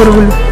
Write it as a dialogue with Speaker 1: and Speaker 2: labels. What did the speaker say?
Speaker 1: పురుగులు